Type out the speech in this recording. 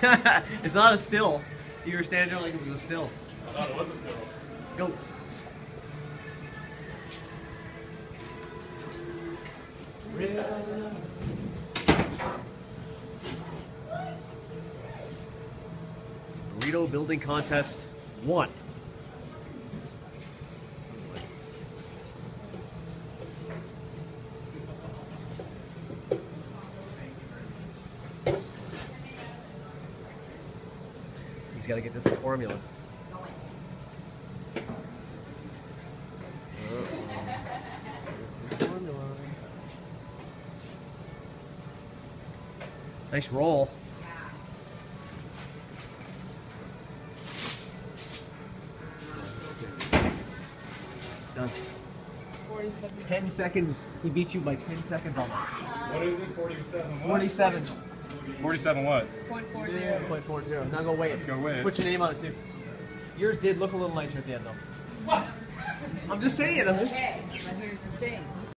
it's not a still. You were standing there like it was a still. I thought it was a still. Go. Burrito building contest one. He's got to get this in formula. Nice roll. Done. 47. 10 seconds. He beat you by 10 seconds almost. What is it? 47 what? 47. 47 what? Point four Yeah, zero. 0.40. Now go weigh it. Let's go weigh it. Put your name on it too. Yours did look a little nicer at the end though. What? I'm just saying. I'm just. Okay, but here's the thing.